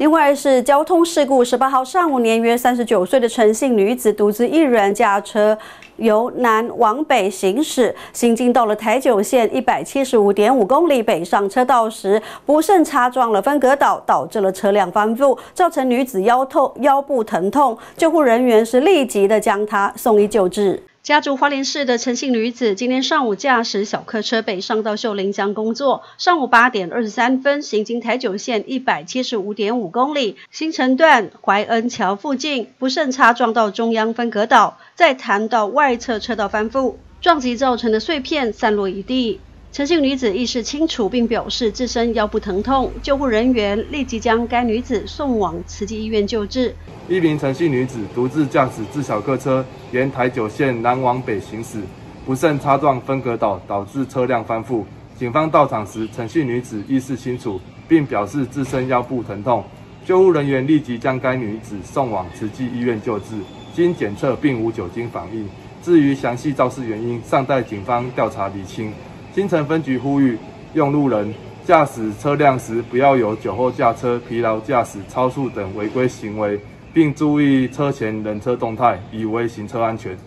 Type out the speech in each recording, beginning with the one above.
另外是交通事故，十八号上午，年约三十九岁的陈姓女子独自一人驾车由南往北行驶，行经到了台九线一百七十五点五公里北上车道时，不慎擦撞了分隔岛，导致了车辆翻覆，造成女子腰痛、腰部疼痛，救护人员是立即的将她送医救治。家住花莲市的陈姓女子，今天上午驾驶小客车北上到秀林乡工作。上午八点二十三分，行经台九线一百七十五点五公里新城段怀恩桥附近，不慎擦撞到中央分隔岛，在弹到外侧车道翻覆，撞击造成的碎片散落一地。陈姓女子意识清楚，并表示自身腰部疼痛，救护人员立即将该女子送往慈济医院救治。一名陈姓女子独自驾驶自小客车沿台九线南往北行驶，不慎擦撞分隔岛，导致车辆翻覆。警方到场时，陈姓女子意识清楚，并表示自身腰部疼痛，救护人员立即将该女子送往慈济医院救治。经检测，并无酒精反应。至于详细肇事原因，尚待警方调查厘清。新城分局呼吁用路人驾驶车辆时，不要有酒后驾车、疲劳驾驶、超速等违规行为，并注意车前人车动态，以维行车安全。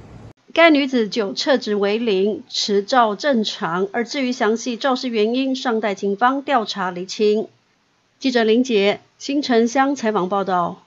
该女子酒测值为零，持照正常，而至于详细肇事原因，尚待警方调查厘清。记者林杰，新城乡采访报道。